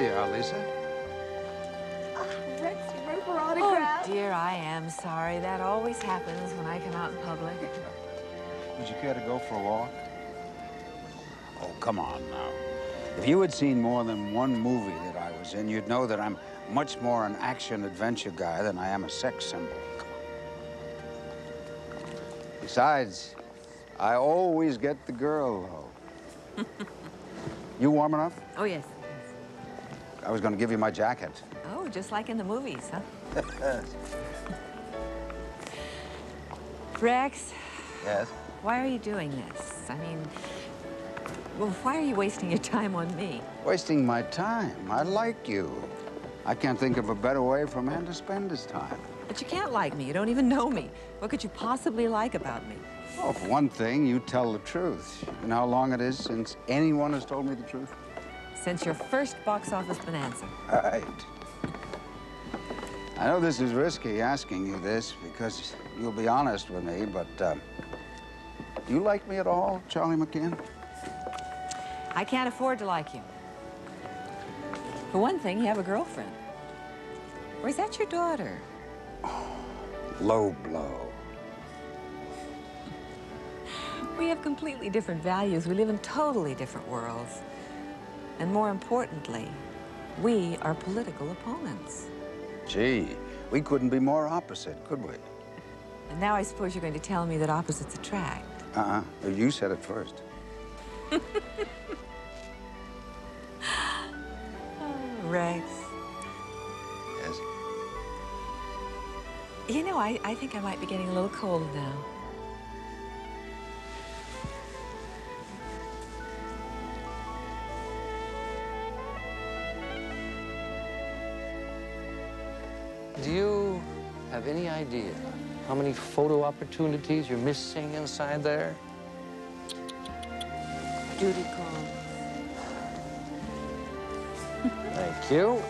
There you are, Lisa. Rex, you ready for Oh, dear, I am sorry. That always happens when I come out in public. Would you care to go for a walk? Oh, come on now. If you had seen more than one movie that I was in, you'd know that I'm much more an action-adventure guy than I am a sex symbol. Besides, I always get the girl, though. you warm enough? Oh, yes. I was going to give you my jacket. Oh, just like in the movies, huh? Rex, Yes? why are you doing this? I mean, well, why are you wasting your time on me? Wasting my time. I like you. I can't think of a better way for a man to spend his time. But you can't like me. You don't even know me. What could you possibly like about me? Well, for one thing, you tell the truth. You know how long it is since anyone has told me the truth? Since your first box office bonanza. Right. I know this is risky asking you this because you'll be honest with me, but uh, do you like me at all, Charlie McCann? I can't afford to like you. For one thing, you have a girlfriend. Or is that your daughter? Low blow. We have completely different values. We live in totally different worlds. And more importantly, we are political opponents. Gee, we couldn't be more opposite, could we? And now I suppose you're going to tell me that opposites attract. Uh-uh. You said it first. Oh, Rex. Yes? You know, I, I think I might be getting a little cold now. Do you have any idea how many photo opportunities you're missing inside there? Duty call. Thank you.